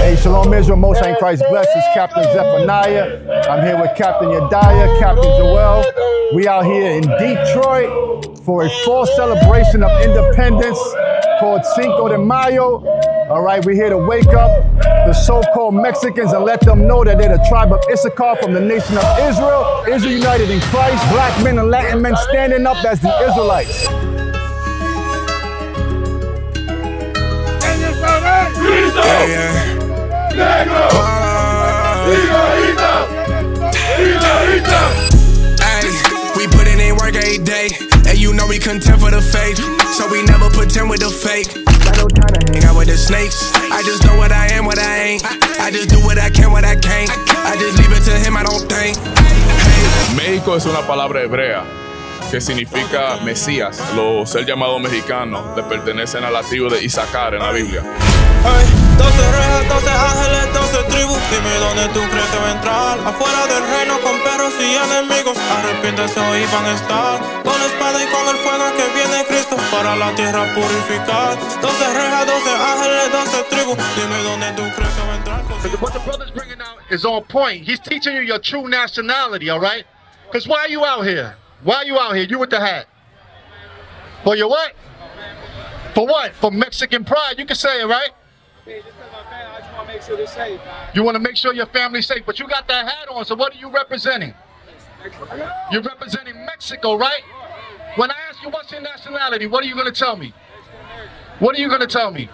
Hey, Shalom Israel, Most High Christ bless. It's Captain Zephaniah. I'm here with Captain Yadiah, Captain Joel. We out here in Detroit for a full celebration of independence called Cinco de Mayo. All right, we're here to wake up the so-called Mexicans and let them know that they're the tribe of Issachar from the nation of Israel. Israel united in Christ. Black men and Latin men standing up as the Israelites. Ayy, we putting in work every day, and you know we content for the faith, so we never pretend with the fake. Hang out with the snakes. I just know what I am, what I ain't. I just do what I can, what I can't. I just leave it to him, I don't think. Hey. México es una palabra hebrea que significa Mesías. Los ser llamados mexicanos le pertenecen a la tribu de Isaacar en la Biblia. Ay, 12 rejas, 12 ángeles, 12 tribus. Dime dónde tú crees que va a entrar. Afuera del reino con perros y enemigos. Hoy van a estar. Con la espada y con el fuego que viene Cristo para la tierra purificar. 12 rejas, 12 ángeles, 12 tribus. Dime dónde tú crees que va a entrar. What the brother's bringing out is on point. He's teaching you your true nationality, all right? Because why are you out here? Why are you out here? You with the hat. For your what? For what? For Mexican pride. You can say it, right? You want to make sure your family's safe, but you got that hat on, so what are you representing? You're representing Mexico, right? When I ask you what's your nationality, what are you going to tell me? What are you going to tell me?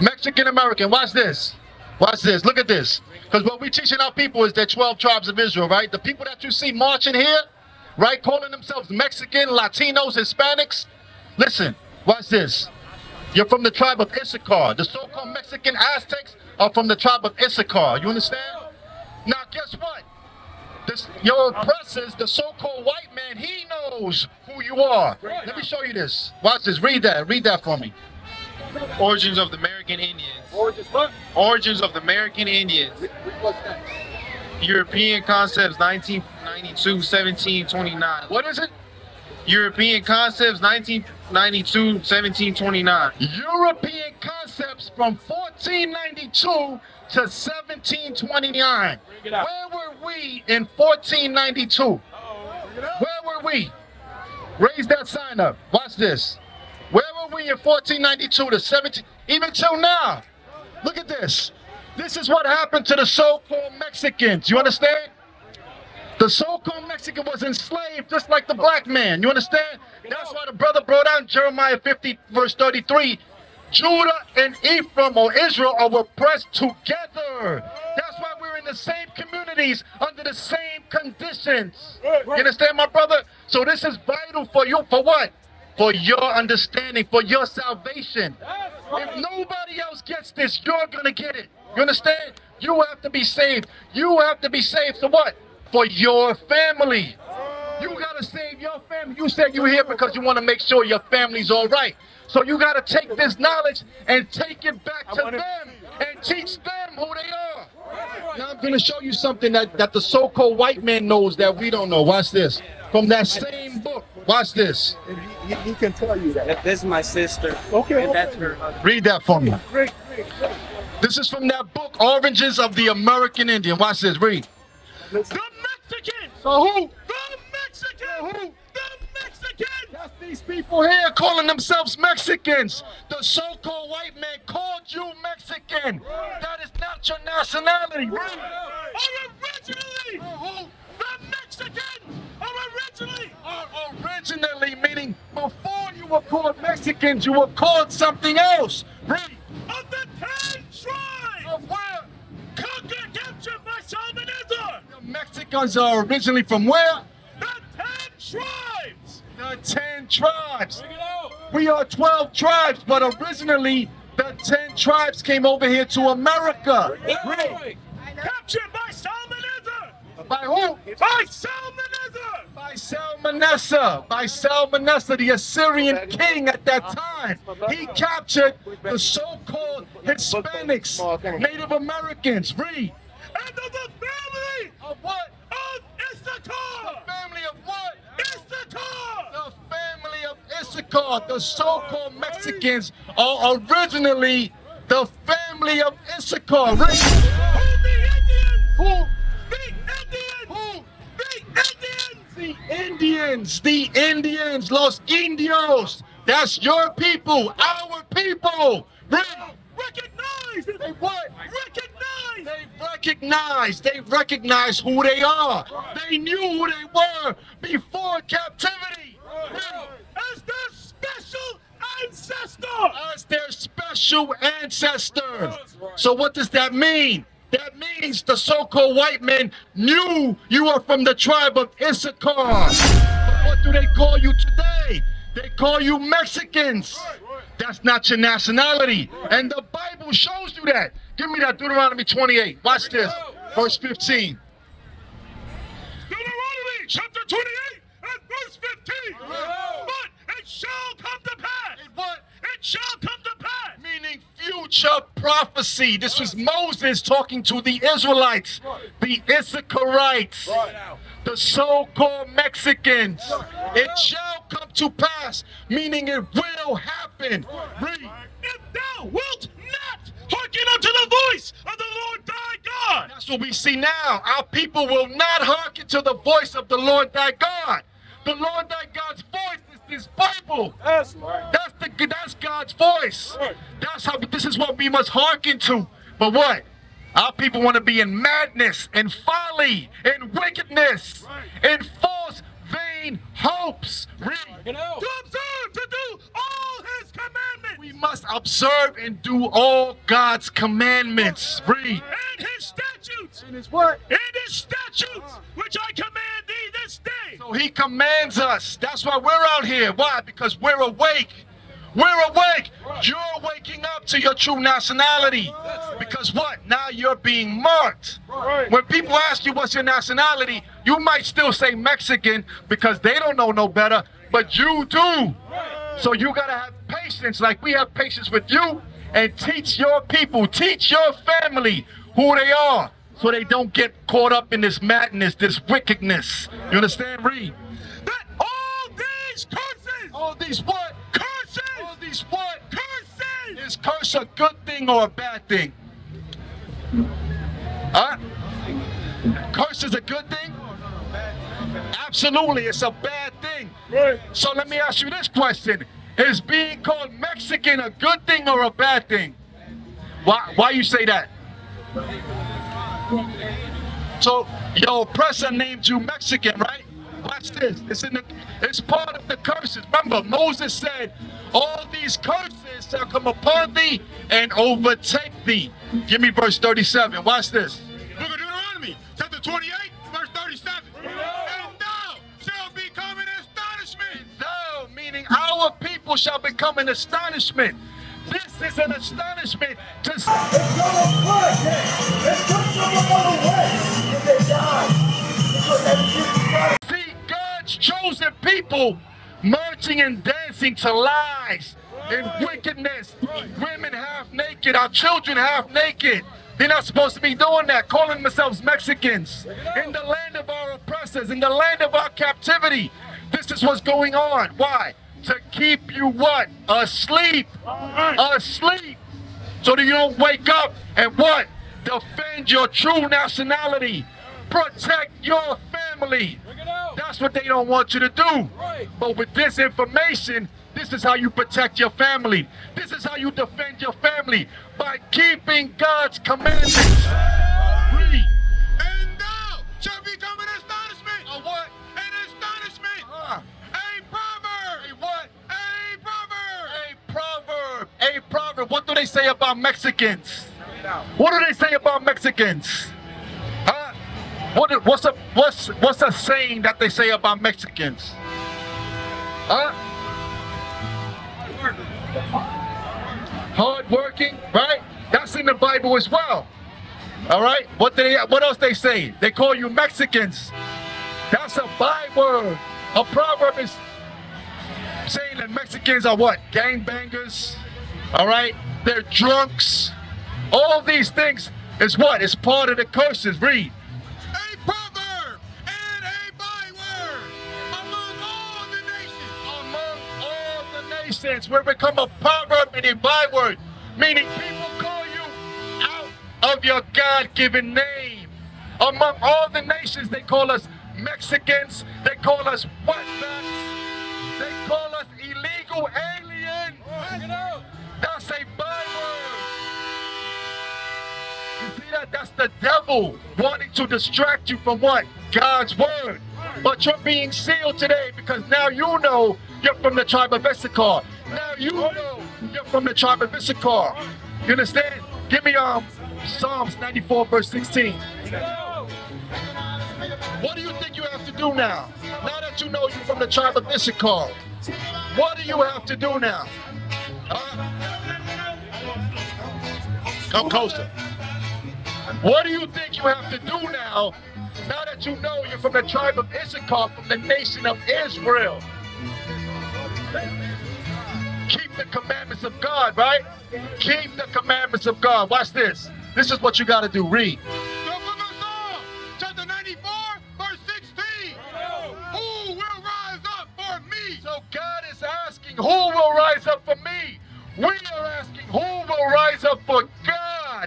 Mexican American. Watch this. Watch this. Look at this. Because what we're teaching our people is the 12 tribes of Israel, right? The people that you see marching here, right, calling themselves Mexican, Latinos, Hispanics. Listen, watch this. You're from the tribe of Issachar. The so-called Mexican Aztecs are from the tribe of Issachar. You understand? Now, guess what? This, your oppressors, the so-called white man, he knows who you are. Let me show you this. Watch this. Read that. Read that for me. Origins of the American Indians. Origins of the American Indians. European Concepts 1992 1729. What is it? European Concepts 1992 1729. European concepts from 1492 to 1729. Where were we in 1492? Where were we? Raise that sign up. Watch this. Where were we in 1492 to 17? Even till now. Look at this. This is what happened to the so-called Mexicans. You understand? The so-called Mexican was enslaved just like the black man. You understand? That's why the brother brought out Jeremiah 50 verse 33. Judah and Ephraim or Israel are oppressed together. That's why we're in the same communities under the same conditions. You understand, my brother? So this is vital for you. For what? For your understanding, for your salvation. If nobody else gets this, you're going to get it. You understand? You have to be saved. You have to be saved. So what? For your family. You got to save your family. You said you're here because you want to make sure your family's all right. So you got to take this knowledge and take it back to them and teach them who they are. Now I'm going to show you something that, that the so-called white man knows that we don't know. Watch this. From that same book. Watch this. He, he can tell you that. This is my sister. Okay, And that's her husband. Read that for me. Great, great, great. This is from that book, Origins of the American Indian. Watch this. Read. The Mexican! So who? The Mexican! Who? The Mexican! That's these people here calling themselves Mexicans. The so-called white man called you Mexican. That is not your nationality. Read. Originally! Who? The Mexican! Originally! Or originally, meaning before you were called Mexicans, you were called something else. Of the ten tribes! Of where? Conquered, captured by Salmanazar! The Mexicans are originally from where? The ten tribes! The ten tribes. We are 12 tribes, but originally the 10 tribes came over here to America. Captured by Salmanazar! By who? By Salmanazar! By Salmanessa. By Salmanessa, the Assyrian king at that time. He captured the so-called Hispanics, Native Americans. Read. Of the family Of what? of Issachar! Family of what? Issachar! The family of Issachar, the so-called Mexicans, are originally the family of Issachar. Read. Who Who? the Indians? The The Indians! Indians, the Indians, Los Indios. That's your people, our people. Read. Recognize! They what? Recognize! They recognize, they recognize who they are. They knew who they were before captivity. As their special ancestor! As their special ancestor. So what does that mean? That means the so-called white men knew you were from the tribe of Issachar. But what do they call you today? They call you Mexicans. That's not your nationality. And the Bible shows you that. Give me that Deuteronomy 28. Watch this. Verse 15. Deuteronomy chapter 28 and verse 15. But it shall come to pass. What? It shall come to pass. Meaning future prophecy. This was Moses talking to the Israelites, the Issacharites, the so-called Mexicans. It shall come to pass, meaning it will happen. Read. If thou wilt not hearken unto the voice of the Lord thy God. That's what we see now. Our people will not hearken to the voice of the Lord thy God. The Lord thy God's voice is this Bible. That's the that's God's voice. That's how this is what we must hearken to. But what? Our people want to be in madness and folly and wickedness and false vain hopes. Read. To observe to do all his commandments We must observe and do all God's commandments. Read. and his statutes. And his what? And his statutes, which I command thee this day. So he commands us. That's why we're out here. Why? Because we're awake. We're awake. You're waking up to your true nationality. Because what? Now you're being marked. When people ask you what's your nationality, you might still say Mexican because they don't know no better, but you do. So you gotta have patience, like we have patience with you, and teach your people, teach your family who they are, so they don't get caught up in this madness, this wickedness. You understand? Read? That all these curses, All these what? curses, All these what? curses, Is curse a good thing or a bad thing? Huh? Curse is a good thing? Absolutely, it's a bad thing. So let me ask you this question. Is being called Mexican a good thing or a bad thing? Why why you say that? So your oppressor named you Mexican, right? Watch this. It's in the it's part of the curses. Remember, Moses said, All these curses shall come upon thee and overtake thee. Give me verse 37. Watch this. Book of Deuteronomy, chapter 28, shall become an astonishment. This is an astonishment to see God's chosen people marching and dancing to lies and wickedness. Women half naked, our children half naked. They're not supposed to be doing that, calling themselves Mexicans. In the land of our oppressors, in the land of our captivity. This is what's going on. Why? To keep you what? Asleep. Asleep. So that you don't wake up and what? Defend your true nationality. Protect your family. That's what they don't want you to do. But with this information, this is how you protect your family. This is how you defend your family by keeping God's commandments. A proverb. What do they say about Mexicans? What do they say about Mexicans? Huh? What, what's a what's what's a saying that they say about Mexicans? Huh? Hard working, right? That's in the Bible as well. All right. What they what else they say? They call you Mexicans. That's a byword. A proverb is saying that Mexicans are what? Gangbangers. All right? They're drunks. All these things is what? It's part of the curses. Read. A proverb and a byword among all the nations. Among all sense. We've become a proverb and a byword, meaning people call you out of your God-given name. Among all the nations, they call us Mexicans. They call us wetbacks. They call us illegal aliens. A byword. You see that? That's the devil wanting to distract you from what? God's word. But you're being sealed today because now you know you're from the tribe of Issachar. Now you know you're from the tribe of Issachar. You understand? Give me um Psalms 94 verse 16. What do you think you have to do now? Now that you know you're from the tribe of Issachar, what do you have to do now? Huh? Come closer. What do you think you have to do now? Now that you know you're from the tribe of Issachar, from the nation of Israel. Keep the commandments of God, right? Keep the commandments of God. Watch this. This is what you got to do. Read. The book of Psalms, chapter 94, verse 16. Who will rise up for me? So God is asking, who will rise up for me? We are asking, who will rise up for God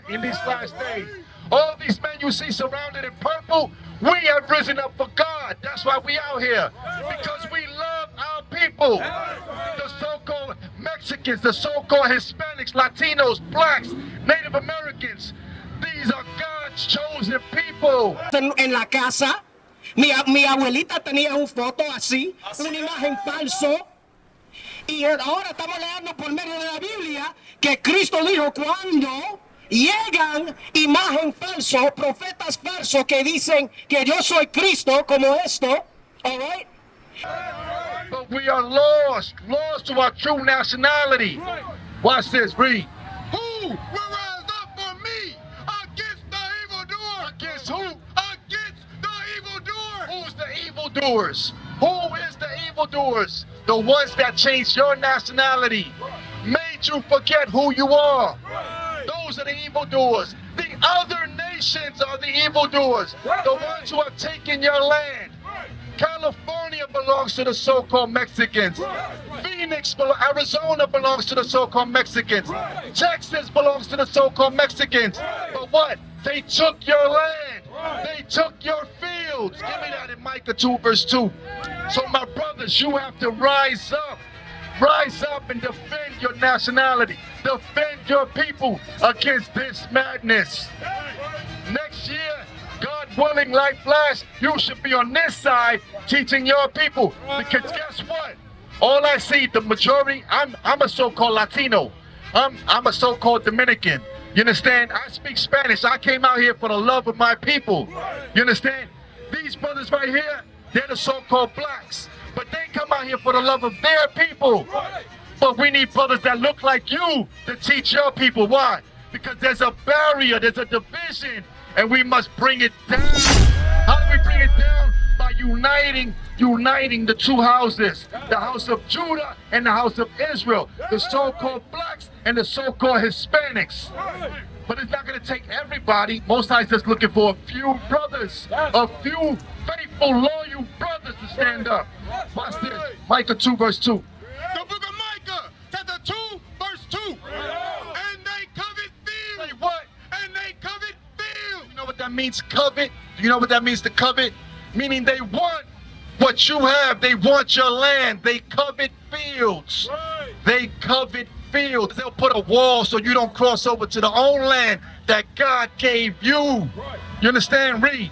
in these last days? All these men you see surrounded in purple, we have risen up for God. That's why we out here. Because we love our people. The so-called Mexicans, the so-called Hispanics, Latinos, blacks, Native Americans. These are God's chosen people. en la casa. Mi, mi abuelita tenía un foto así, una imagen falso. Y ahora estamos leyendo por medio de la Biblia que Cristo dijo cuando llegan imagen falso, profetas falsos que dicen que yo soy Cristo como esto, all right? But we are lost, lost to our true nationality. Watch this, read. Who will rise up for me against the evildoer? Against who? Against the evildoer. Who's the evildoers? Who is the evildoers? The ones that changed your nationality, made you forget who you are. Those are the evildoers. The other nations are the evildoers. The ones who have taken your land. California belongs to the so-called Mexicans. Phoenix, Arizona belongs to the so-called Mexicans. Texas belongs to the so-called Mexicans. But what? They took your land. They took your fields. Give me that in Micah 2 verse 2. So my brothers, you have to rise up. Rise up and defend your nationality. Defend your people against this madness. Next year, God willing, like Flash, you should be on this side teaching your people. Because guess what? All I see, the majority, I'm I'm a so-called Latino. I'm I'm a so-called Dominican. You understand? I speak Spanish. I came out here for the love of my people. You understand? These brothers right here, they're the so-called blacks. But they come out here for the love of their people. But we need brothers that look like you to teach your people. Why? Because there's a barrier, there's a division, and we must bring it down. How do we bring it down? By uniting, uniting the two houses, the house of Judah and the house of Israel, the so-called blacks and the so-called Hispanics. But it's not going to take everybody. Most times, just looking for a few brothers, a few faithful, loyal brothers to stand up. Watch this. Micah 2, verse 2. The book of Micah, chapter 2, verse 2. And they covet fields. Say what? And they covet fields. You know what that means, covet? Do you know what that means to covet? Meaning they want what you have. They want your land. They covet fields. They covet fields. They'll put a wall so you don't cross over to the own land that God gave you. You understand? Read.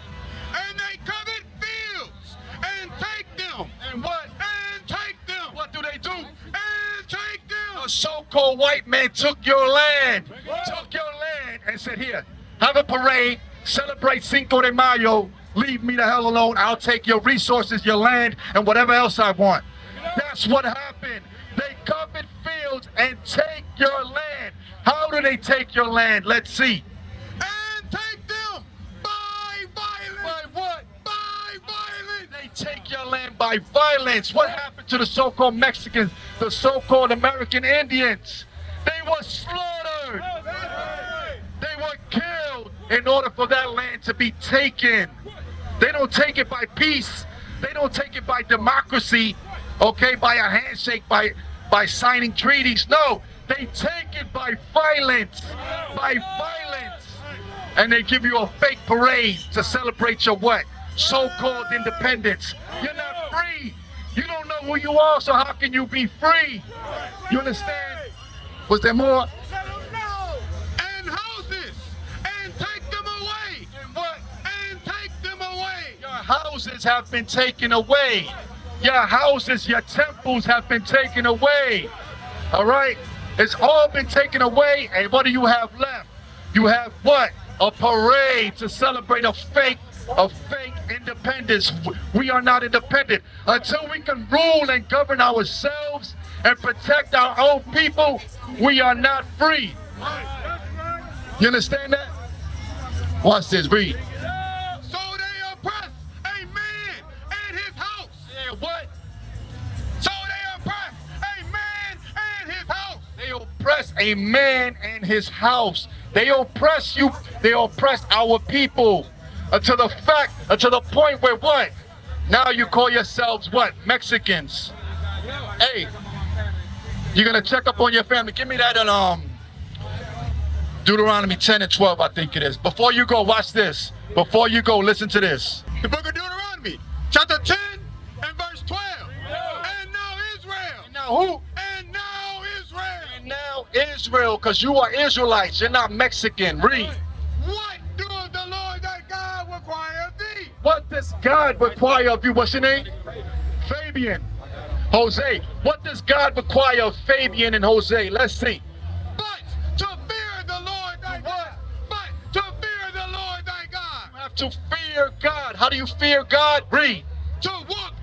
And they covet fields. And take them. And what? And take them. What do they do? And take them. A so-called white man took your land, took your land, and said, "Here, have a parade, celebrate Cinco de Mayo. Leave me the hell alone. I'll take your resources, your land, and whatever else I want." That's what happened. They covet fields and take your land. How do they take your land? Let's see. And take them by violence. By what? By violence. They take your land by violence. What happened to the so-called Mexicans, the so-called American Indians? They were slaughtered. In order for that land to be taken. They don't take it by peace. They don't take it by democracy, okay, by a handshake, by by signing treaties. No, they take it by violence. By violence. And they give you a fake parade to celebrate your what? So-called independence. You're not free. You don't know who you are, so how can you be free? You understand? Was there more? Houses have been taken away. Your houses, your temples have been taken away. All right? It's all been taken away. And what do you have left? You have what? A parade to celebrate a fake, a fake independence. We are not independent. Until we can rule and govern ourselves and protect our own people, we are not free. You understand that? Watch this, read. Oppress a man and his house. They oppress you. They oppress our people. Uh, to the fact, uh, to the point where what? Now you call yourselves what? Mexicans. Hey, you're gonna check up on your family. Give me that in um Deuteronomy 10 and 12, I think it is. Before you go, watch this. Before you go, listen to this. The book of Deuteronomy, chapter 10 and verse 12. And now Israel. Now who? And now Israel. And now Israel, because you are Israelites. You're not Mexican. Read. What does the Lord thy God require of thee? What does God require of you? What's your name? Fabian. Jose. What does God require of Fabian and Jose? Let's see. But to fear the Lord thy God. But to fear the Lord thy God. You have to fear God. How do you fear God? Read. To walk in all his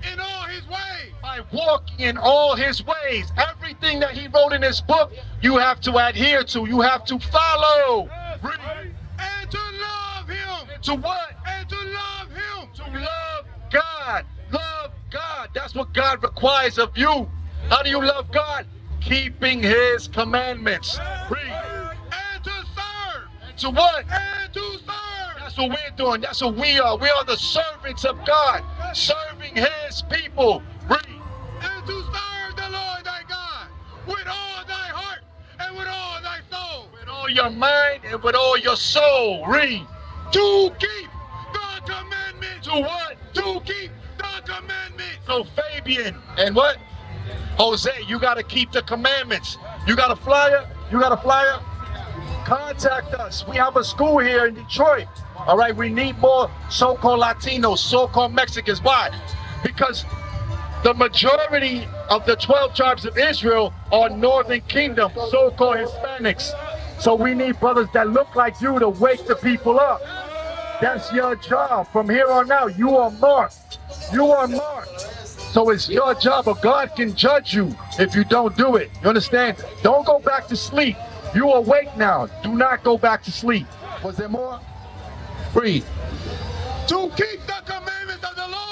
walking in all his ways. Everything that he wrote in his book, you have to adhere to. You have to follow. Read. And to love him. To what? And to love him. To love God. Love God. That's what God requires of you. How do you love God? Keeping his commandments. Read. And to serve. And to what? And to serve. That's what we're doing. That's what we are. We are the servants of God, serving his people. Read. And to serve the Lord thy God with all thy heart and with all thy soul. With all your mind and with all your soul. Read. To keep the commandments. To what? To keep the commandments. So Fabian and what? Jose, you got to keep the commandments. You got a flyer? You got a flyer? Contact us. We have a school here in Detroit. All right, we need more so-called Latinos, so-called Mexicans. Why? Because the majority of the 12 tribes of Israel are Northern Kingdom, so-called Hispanics. So we need brothers that look like you to wake the people up. That's your job. From here on out, you are marked. You are marked. So it's your job, but God can judge you if you don't do it. You understand? Don't go back to sleep. You awake now. Do not go back to sleep. Was there more? Breathe. To keep the commandments of the Lord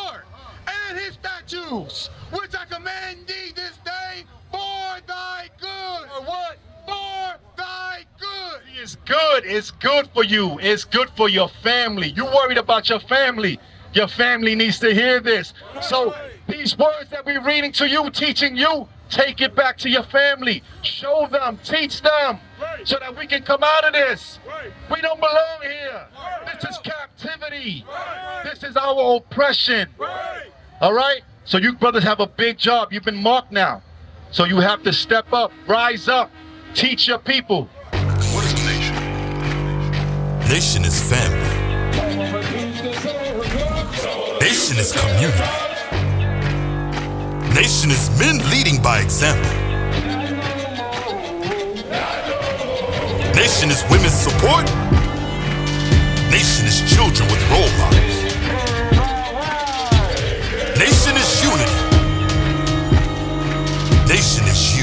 and his statutes, which I command thee this day for thy good. For what? For thy good. It's good. It's good for you. It's good for your family. You worried about your family. Your family needs to hear this. So these words that we're reading to you, teaching you, take it back to your family. Show them, teach them, so that we can come out of this. We don't belong here. This is captivity. This is our oppression. All right? So you brothers have a big job. You've been marked now. So you have to step up, rise up, teach your people. What is nation? Nation is family. Nation is community. Nation is men leading by example. Nation is women's support. Nation is children with role models. Nation is unity. Nation is unity.